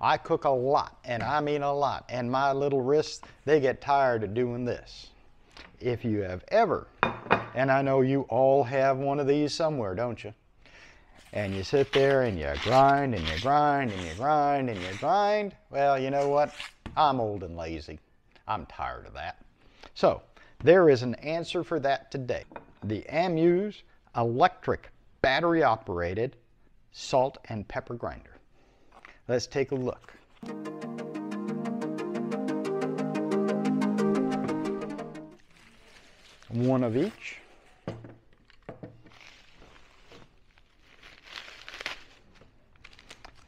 I cook a lot, and I mean a lot, and my little wrists, they get tired of doing this. If you have ever, and I know you all have one of these somewhere, don't you? And you sit there and you grind and you grind and you grind and you grind. Well, you know what? I'm old and lazy. I'm tired of that. So, there is an answer for that today. The Amuse electric battery operated salt and pepper grinder. Let's take a look. One of each.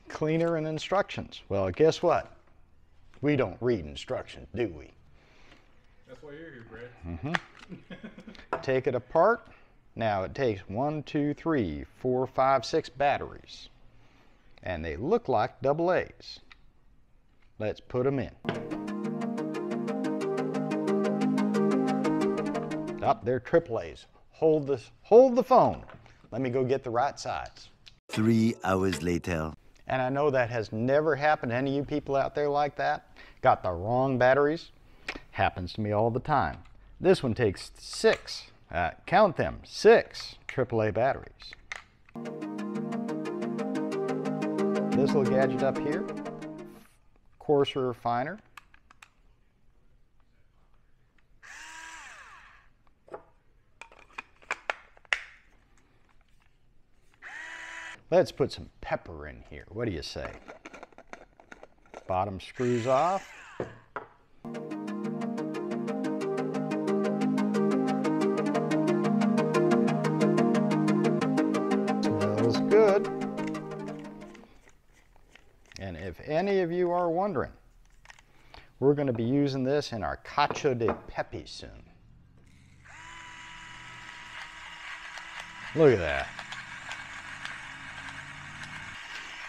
Cleaner and instructions. Well, guess what? We don't read instructions, do we? That's why you're here, Brad. Mm-hmm. Take it apart. Now it takes one, two, three, four, five, six batteries. And they look like double A's. Let's put them in. Up, oh, they're triple A's. Hold this, hold the phone. Let me go get the right size. Three hours later. And I know that has never happened to any of you people out there like that. Got the wrong batteries. Happens to me all the time. This one takes six, uh, count them, six AAA batteries. This little gadget up here, coarser or finer. Let's put some pepper in here. What do you say? Bottom screws off. Smells good. If any of you are wondering, we're going to be using this in our cacio de pepe soon. Look at that.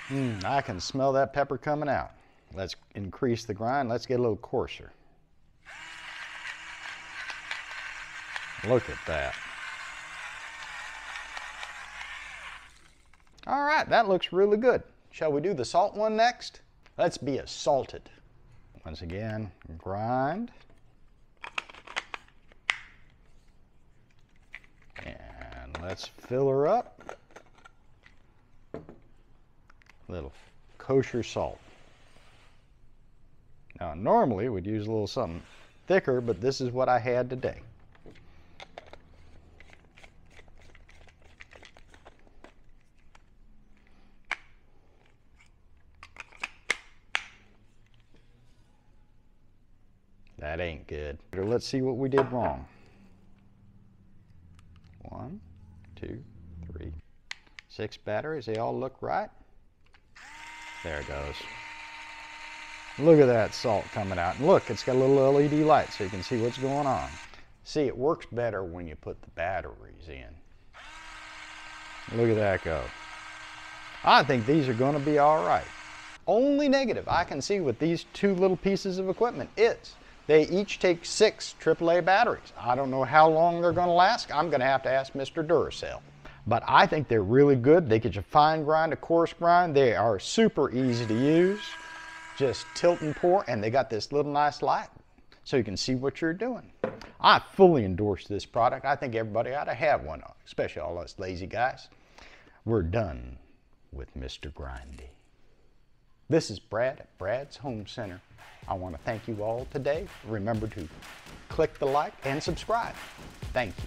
Mm, I can smell that pepper coming out. Let's increase the grind. Let's get a little coarser. Look at that. All right, that looks really good. Shall we do the salt one next? Let's be assaulted. Once again, grind. And let's fill her up. Little kosher salt. Now, normally we'd use a little something thicker, but this is what I had today. That ain't good. Let's see what we did wrong. One, two, three, six batteries. They all look right. There it goes. Look at that salt coming out. And look, it's got a little LED light so you can see what's going on. See, it works better when you put the batteries in. Look at that go. I think these are going to be all right. Only negative I can see with these two little pieces of equipment is they each take six AAA batteries. I don't know how long they're going to last. I'm going to have to ask Mr. Duracell. But I think they're really good. They get you fine grind, a coarse grind. They are super easy to use. Just tilt and pour, and they got this little nice light so you can see what you're doing. I fully endorse this product. I think everybody ought to have one, especially all us lazy guys. We're done with Mr. Grindy. This is Brad at Brad's Home Center. I want to thank you all today. Remember to click the like and subscribe. Thank you.